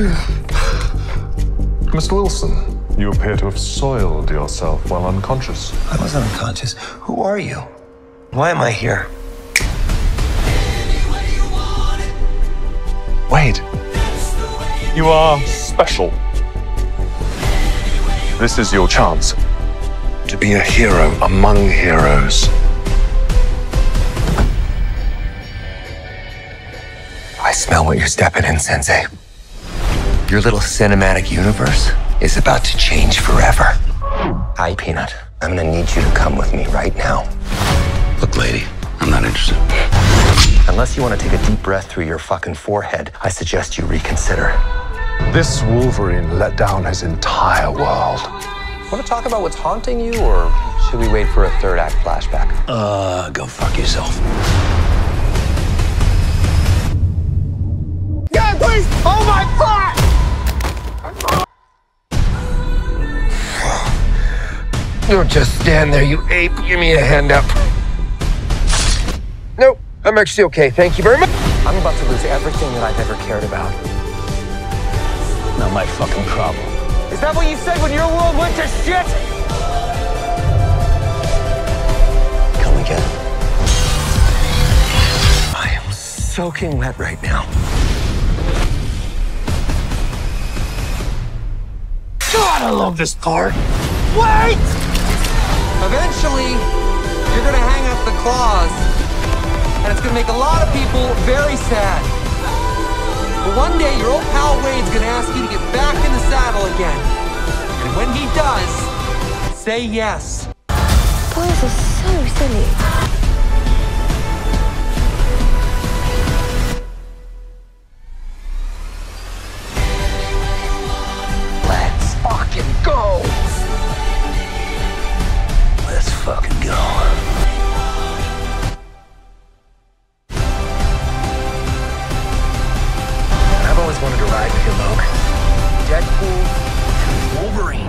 Mr. Wilson, you appear to have soiled yourself while unconscious. I wasn't unconscious. Who are you? Why am I here? Wait. You are special. This is your chance to be a hero among heroes. I smell what you're stepping in, Sensei. Your little cinematic universe is about to change forever. Hi, Peanut. I'm gonna need you to come with me right now. Look, lady, I'm not interested. Unless you want to take a deep breath through your fucking forehead, I suggest you reconsider. This Wolverine let down his entire world. Want to talk about what's haunting you, or should we wait for a third act flashback? Uh, go fuck yourself. Don't just stand there, you ape. Give me a hand up. Nope, I'm actually okay. Thank you very much. I'm about to lose everything that I've ever cared about. Not my fucking problem. Is that what you said when your world went to shit? Come again. I am soaking wet right now. God, I love this part. Wait! Eventually, you're gonna hang up the claws, and it's gonna make a lot of people very sad. But one day, your old pal Wade's gonna ask you to get back in the saddle again. And when he does, say yes. Boys are so silly. Let's fucking go. Wanted to ride with you, Logan. Deadpool, Wolverine.